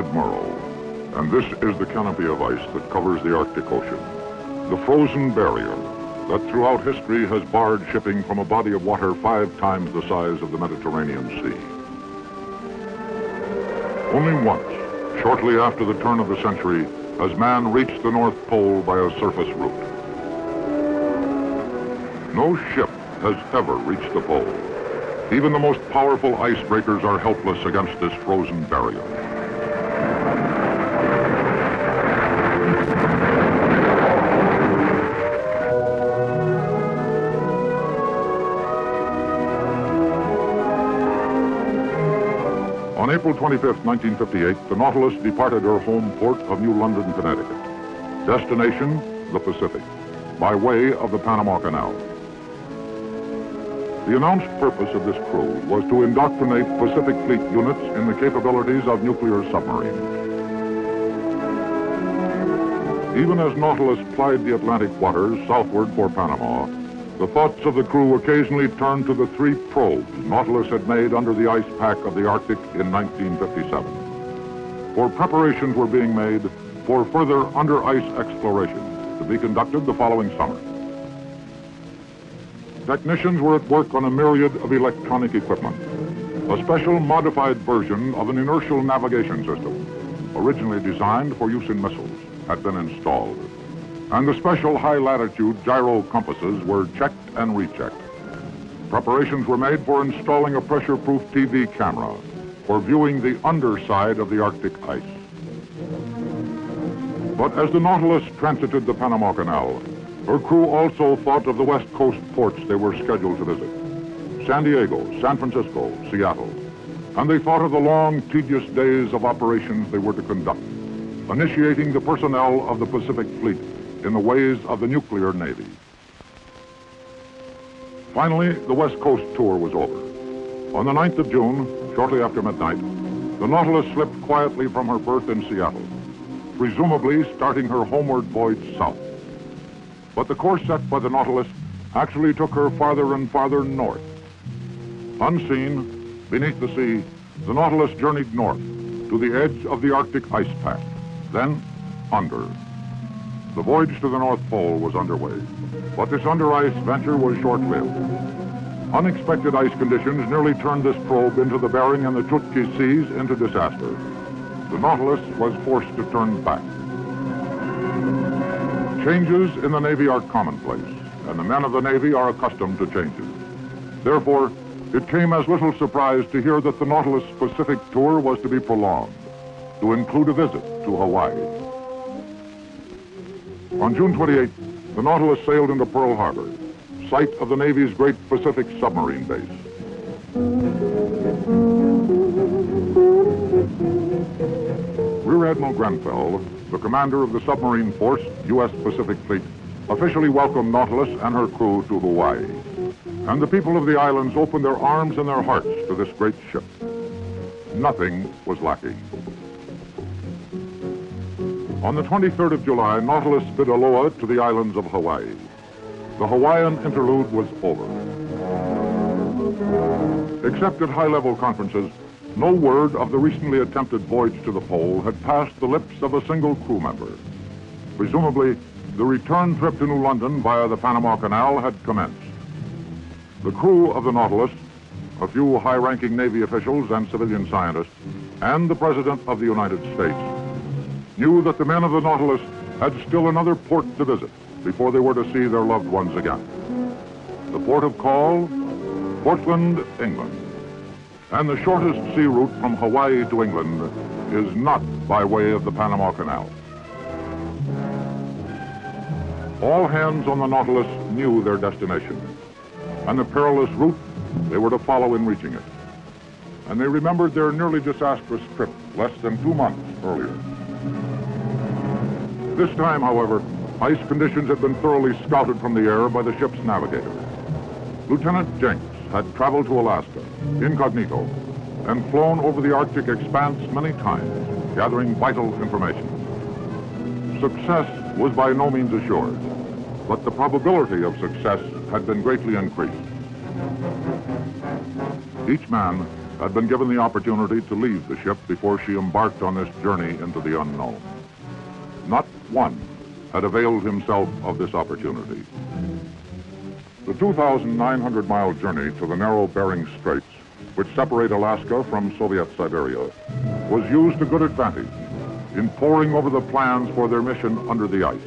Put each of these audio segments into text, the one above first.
Admiral, and this is the canopy of ice that covers the Arctic Ocean. The frozen barrier that throughout history has barred shipping from a body of water five times the size of the Mediterranean Sea. Only once, shortly after the turn of the century, has man reached the North Pole by a surface route. No ship has ever reached the pole. Even the most powerful icebreakers are helpless against this frozen barrier. On April 25, 1958, the Nautilus departed her home port of New London, Connecticut. Destination, the Pacific, by way of the Panama Canal. The announced purpose of this crew was to indoctrinate Pacific Fleet units in the capabilities of nuclear submarines. Even as Nautilus plied the Atlantic waters southward for Panama, the thoughts of the crew occasionally turned to the three probes Nautilus had made under the ice pack of the Arctic in 1957. For preparations were being made for further under-ice exploration to be conducted the following summer. Technicians were at work on a myriad of electronic equipment. A special modified version of an inertial navigation system, originally designed for use in missiles, had been installed. And the special high-latitude gyro compasses were checked and rechecked. Preparations were made for installing a pressure-proof TV camera for viewing the underside of the Arctic ice. But as the Nautilus transited the Panama Canal, her crew also thought of the West Coast ports they were scheduled to visit. San Diego, San Francisco, Seattle. And they thought of the long, tedious days of operations they were to conduct, initiating the personnel of the Pacific Fleet in the ways of the nuclear navy. Finally, the West Coast tour was over. On the 9th of June, shortly after midnight, the Nautilus slipped quietly from her berth in Seattle, presumably starting her homeward voyage south. But the course set by the Nautilus actually took her farther and farther north. Unseen, beneath the sea, the Nautilus journeyed north to the edge of the Arctic ice pack, then under. The voyage to the North Pole was underway, but this under-ice venture was short-lived. Unexpected ice conditions nearly turned this probe into the Bering and the Chukchi Seas into disaster. The Nautilus was forced to turn back. Changes in the Navy are commonplace, and the men of the Navy are accustomed to changes. Therefore, it came as little surprise to hear that the Nautilus Pacific tour was to be prolonged, to include a visit to Hawaii. On June 28, the Nautilus sailed into Pearl Harbor, site of the Navy's great Pacific submarine base. Rear Admiral Grenfell, the commander of the submarine force, U.S. Pacific Fleet, officially welcomed Nautilus and her crew to Hawaii. And the people of the islands opened their arms and their hearts to this great ship. Nothing was lacking. On the 23rd of July, Nautilus bid aloha to the islands of Hawaii. The Hawaiian interlude was over. Except at high-level conferences, no word of the recently attempted voyage to the pole had passed the lips of a single crew member. Presumably, the return trip to New London via the Panama Canal had commenced. The crew of the Nautilus, a few high-ranking Navy officials and civilian scientists, and the President of the United States knew that the men of the Nautilus had still another port to visit before they were to see their loved ones again. The port of call, Portland, England. And the shortest sea route from Hawaii to England is not by way of the Panama Canal. All hands on the Nautilus knew their destination and the perilous route they were to follow in reaching it. And they remembered their nearly disastrous trip less than two months earlier. This time, however, ice conditions had been thoroughly scouted from the air by the ship's navigator. Lieutenant Jenks had traveled to Alaska, incognito, and flown over the Arctic expanse many times, gathering vital information. Success was by no means assured, but the probability of success had been greatly increased. Each man had been given the opportunity to leave the ship before she embarked on this journey into the unknown. One had availed himself of this opportunity. The 2,900 mile journey to the narrow Bering Straits, which separate Alaska from Soviet Siberia, was used to good advantage in poring over the plans for their mission under the ice.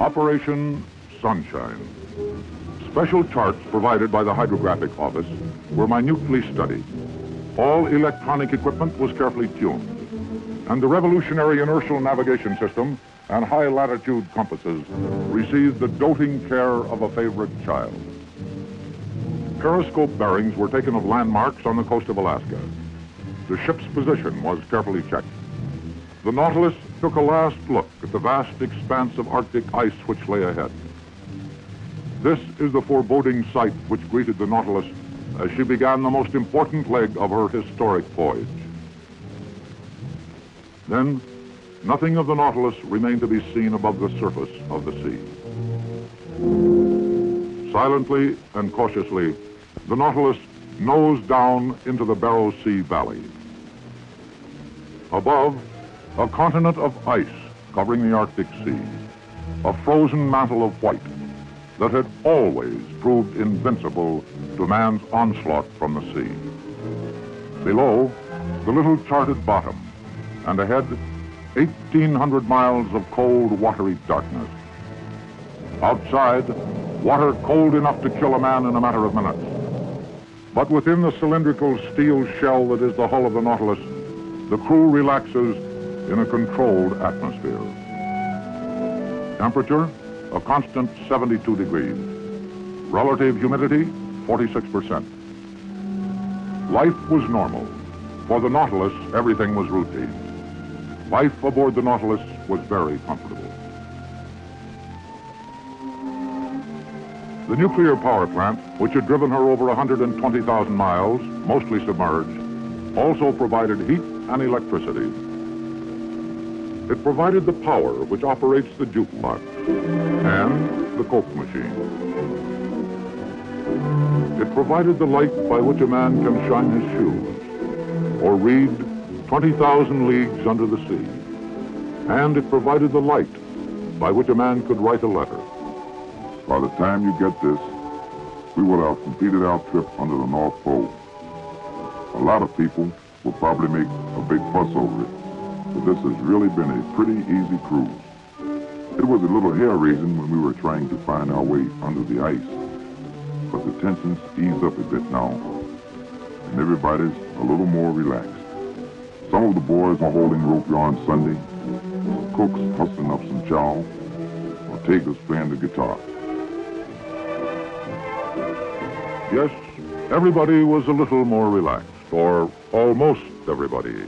Operation Sunshine. Special charts provided by the Hydrographic Office were minutely studied. All electronic equipment was carefully tuned, and the revolutionary inertial navigation system and high latitude compasses received the doting care of a favorite child. Periscope bearings were taken of landmarks on the coast of Alaska. The ship's position was carefully checked. The Nautilus took a last look at the vast expanse of Arctic ice which lay ahead. This is the foreboding sight which greeted the Nautilus as she began the most important leg of her historic voyage. Then Nothing of the Nautilus remained to be seen above the surface of the sea. Silently and cautiously, the Nautilus nosed down into the Barrow Sea Valley. Above, a continent of ice covering the Arctic Sea, a frozen mantle of white that had always proved invincible to man's onslaught from the sea. Below, the little charted bottom, and ahead, 1,800 miles of cold, watery darkness. Outside, water cold enough to kill a man in a matter of minutes. But within the cylindrical steel shell that is the hull of the Nautilus, the crew relaxes in a controlled atmosphere. Temperature, a constant 72 degrees. Relative humidity, 46%. Life was normal. For the Nautilus, everything was routine. Life aboard the Nautilus was very comfortable. The nuclear power plant, which had driven her over 120,000 miles, mostly submerged, also provided heat and electricity. It provided the power which operates the jukebox and the Coke machine. It provided the light by which a man can shine his shoes or read 20,000 leagues under the sea. And it provided the light by which a man could write a letter. By the time you get this, we will have completed our trip under the North Pole. A lot of people will probably make a big fuss over it, but this has really been a pretty easy cruise. It was a little hair-raising when we were trying to find our way under the ice, but the tensions ease up a bit now, and everybody's a little more relaxed. Some of the boys are holding rope yarn Sunday, cooks hustling up some chow, Ortega's playing the guitar. Yes, everybody was a little more relaxed, or almost everybody.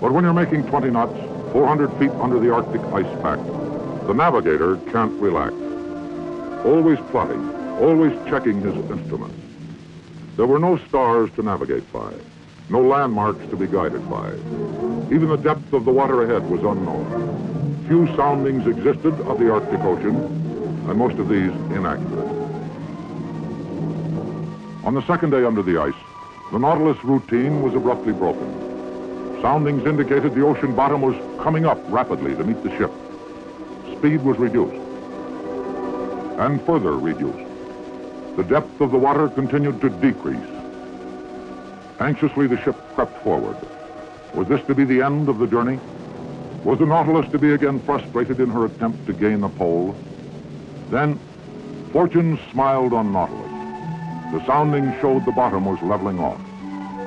But when you're making 20 knots, 400 feet under the Arctic ice pack, the navigator can't relax. Always plotting, always checking his instruments. There were no stars to navigate by no landmarks to be guided by. Even the depth of the water ahead was unknown. Few soundings existed of the Arctic Ocean, and most of these inaccurate. On the second day under the ice, the Nautilus routine was abruptly broken. Soundings indicated the ocean bottom was coming up rapidly to meet the ship. Speed was reduced, and further reduced. The depth of the water continued to decrease, Anxiously, the ship crept forward. Was this to be the end of the journey? Was the Nautilus to be again frustrated in her attempt to gain the pole? Then, fortune smiled on Nautilus. The sounding showed the bottom was leveling off.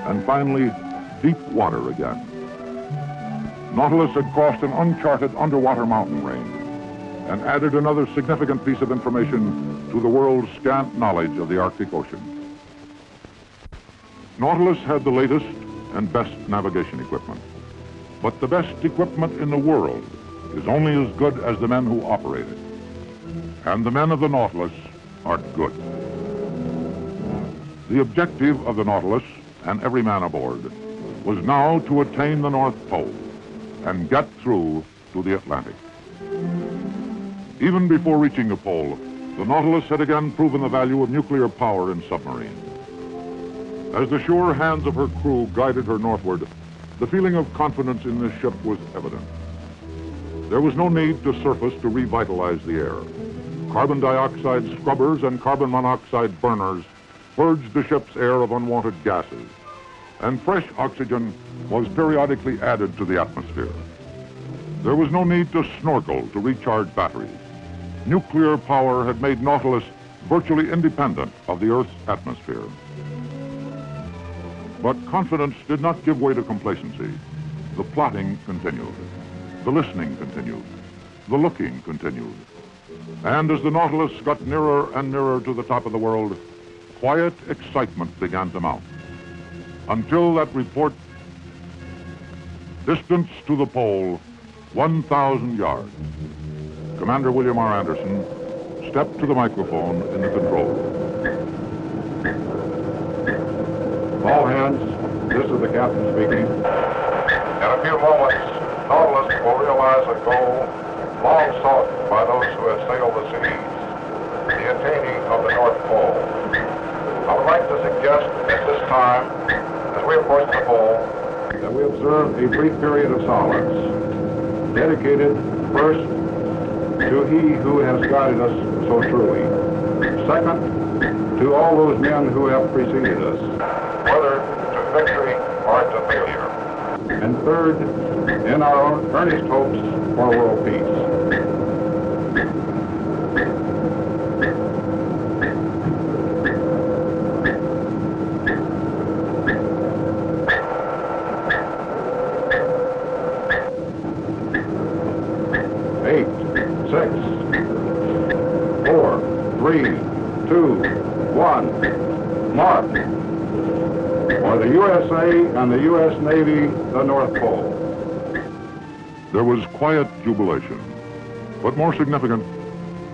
And finally, deep water again. Nautilus had crossed an uncharted underwater mountain range and added another significant piece of information to the world's scant knowledge of the Arctic Ocean. Nautilus had the latest and best navigation equipment. But the best equipment in the world is only as good as the men who operate it. And the men of the Nautilus are good. The objective of the Nautilus and every man aboard was now to attain the North Pole and get through to the Atlantic. Even before reaching the pole, the Nautilus had again proven the value of nuclear power in submarines. As the sure hands of her crew guided her northward, the feeling of confidence in this ship was evident. There was no need to surface to revitalize the air. Carbon dioxide scrubbers and carbon monoxide burners purged the ship's air of unwanted gases, and fresh oxygen was periodically added to the atmosphere. There was no need to snorkel to recharge batteries. Nuclear power had made Nautilus virtually independent of the Earth's atmosphere. But confidence did not give way to complacency. The plotting continued. The listening continued. The looking continued. And as the Nautilus got nearer and nearer to the top of the world, quiet excitement began to mount. Until that report, distance to the pole, 1,000 yards. Commander William R. Anderson stepped to the microphone in the control All hands, this is the captain speaking. In a few moments, Nautilus will realize a goal long sought by those who have sailed the seas, the attaining of the North Pole. I would like to suggest at this time, as we approach the pole, That we observe a brief period of silence, dedicated first to he who has guided us so truly. Second, to all those men who have preceded us. Whether to victory or to failure. And third, in our earnest hopes for world peace. Eight, six, four, three, two, one. Mark. For the USA and the U.S. Navy, the North Pole. There was quiet jubilation, but more significant,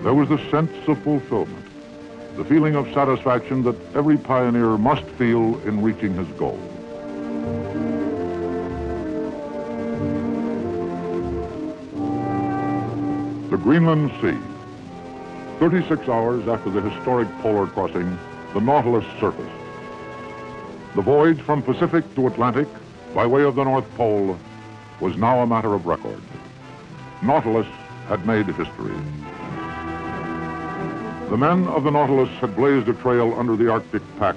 there was the sense of fulfillment, the feeling of satisfaction that every pioneer must feel in reaching his goal. The Greenland Sea. 36 hours after the historic polar crossing, the Nautilus surfaced. The voyage from Pacific to Atlantic by way of the North Pole was now a matter of record. Nautilus had made history. The men of the Nautilus had blazed a trail under the Arctic pack,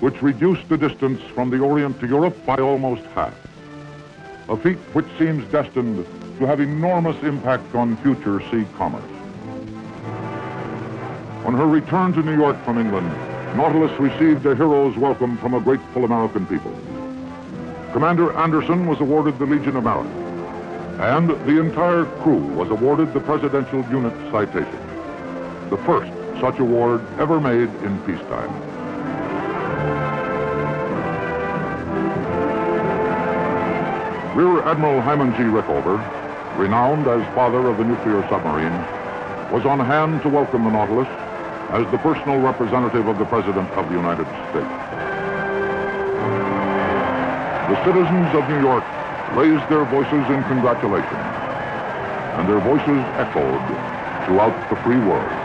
which reduced the distance from the Orient to Europe by almost half. A feat which seems destined to have enormous impact on future sea commerce. On her return to New York from England, Nautilus received a hero's welcome from a grateful American people. Commander Anderson was awarded the Legion of Merit, and the entire crew was awarded the Presidential Unit Citation, the first such award ever made in peacetime. Rear Admiral Hyman G. Rickover, renowned as father of the nuclear submarine, was on hand to welcome the Nautilus as the personal representative of the President of the United States. The citizens of New York raised their voices in congratulation, and their voices echoed throughout the free world.